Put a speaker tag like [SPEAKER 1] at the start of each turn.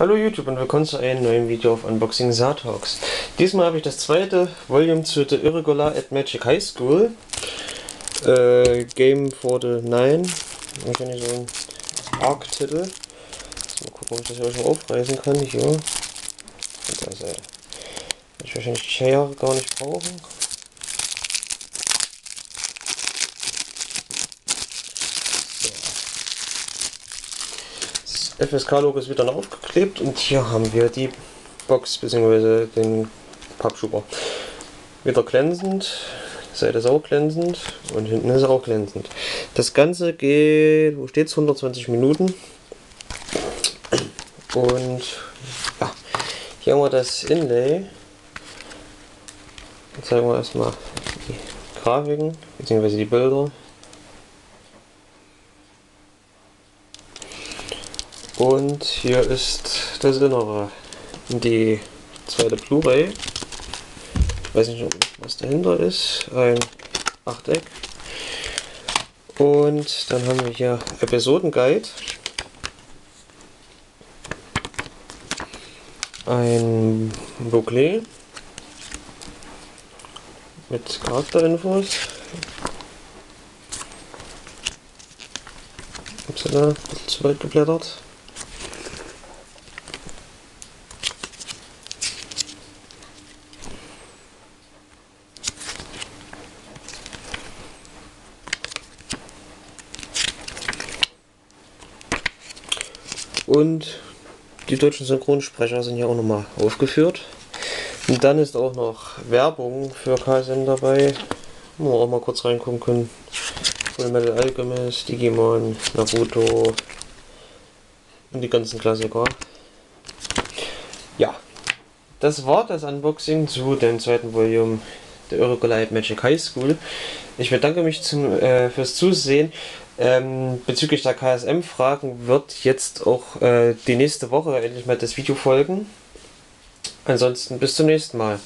[SPEAKER 1] Hallo YouTube und willkommen zu einem neuen Video auf Unboxing Sartalks. Diesmal habe ich das zweite Volume zu The Irregular at Magic High School. Äh, Game for the Nine. Wahrscheinlich so ein Arc-Titel. Mal gucken, ob ich das hier schon aufreißen kann. Hier. Von der Seite. Ich wahrscheinlich die Schere gar nicht brauchen. FSK-Logo ist wieder aufgeklebt und hier haben wir die Box bzw. den Pappschuber. Wieder glänzend, die Seite ist auch glänzend und hinten ist auch glänzend. Das Ganze geht, wo steht es, 120 Minuten. Und ja, hier haben wir das Inlay. Jetzt zeigen wir erstmal die Grafiken bzw. die Bilder. Und hier ist das Innere. Die zweite Blu-ray. Ich weiß nicht, was dahinter ist. Ein Achteck. Und dann haben wir hier Episodenguide. Ein Booklet mit Charakterinfos. Zu weit Und die deutschen Synchronsprecher sind hier auch nochmal aufgeführt. Und dann ist auch noch Werbung für KSM dabei, wo wir auch mal kurz reingucken können. Full Metal Alchemist, Digimon, Naruto und die ganzen Klassiker. Ja, das war das Unboxing zu dem zweiten Volume der Irregular Magic High School. Ich bedanke mich zum, äh, fürs Zusehen. Ähm, bezüglich der KSM-Fragen wird jetzt auch äh, die nächste Woche endlich mal das Video folgen. Ansonsten bis zum nächsten Mal.